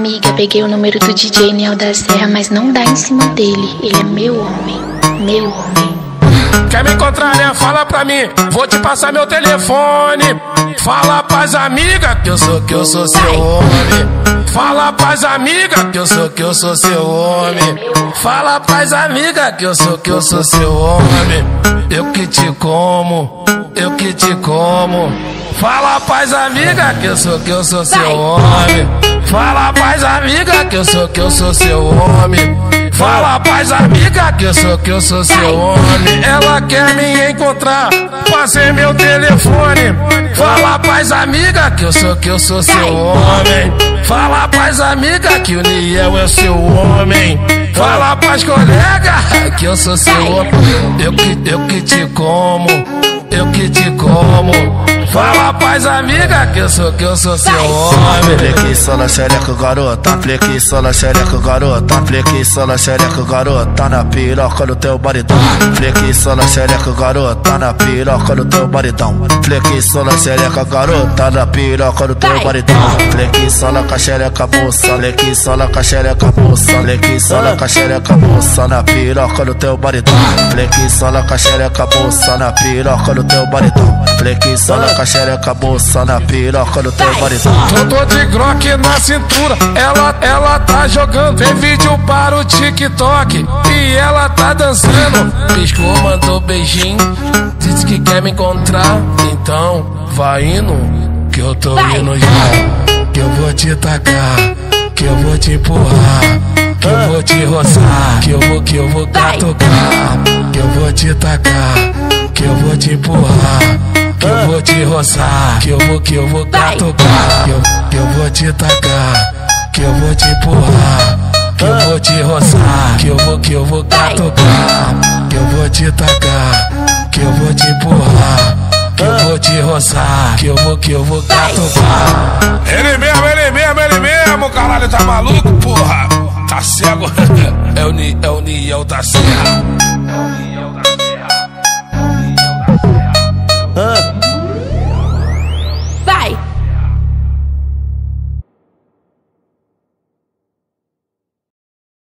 amiga, peguei o número do DJ Neo da Serra, mas não dá em cima dele. Ele é meu homem, meu homem. Quer me encontrar, né? Fala pra mim, vou te passar meu telefone. Fala pras amigas que eu sou, que eu sou seu homem. Fala pras amigas que eu sou, que eu sou seu homem. Fala pras amigas que eu sou, que eu sou seu homem. Eu que te como, eu que te como. Fala pras amigas que eu sou, que eu sou seu homem. Fala pras amigas que eu sou, que eu sou seu homem. Fala paz amiga que eu sou, que eu sou seu homem. Ela quer me encontrar, fazer meu telefone. Fala paz amiga que eu sou, que eu sou seu homem. Fala paz amiga que o Niel é seu homem. Fala paz colega que eu sou seu homem. Eu que, eu que te como, eu que te como. Fala paz amiga que eu sou, que eu sou seu homem só na xereca garota só na xereca garota só na xereca garota Na piroca no teu baridão Fleque só na xereca garota Na piroca no teu baridão Fleque só na xereca garota Na piroca no teu baridão Fleque só na caxereca moça só na caxereca moça só na caxereca moça Na piroca no teu baridão Fleque só na caxereca moça Na piroca no teu baridão Fleque só na a xereca moça na piroca no teu. Eu tô de grock na cintura, ela, ela tá jogando. Tem vídeo para o TikTok e ela tá dançando. Piscou, mandou beijinho, disse que quer me encontrar. Então vai indo, que eu tô indo já. Que eu vou te tacar, que eu vou te empurrar. Que eu vou te roçar, que eu vou, que eu vou catucar. Que eu vou te tacar, que eu vou te empurrar roçar, que eu vou, que eu vou catucar, que eu, que eu vou te tacar, que eu vou te empurrar, que eu vou te roçar, que eu vou, que eu vou catucar, que eu vou te tacar, que eu vou te empurrar, que eu vou te roçar, que eu vou, que eu vou catucar. Ele mesmo, ele mesmo, ele mesmo, caralho, tá maluco, porra? Tá cego? É o, Ni, é o Niel da Serra. É o Niel da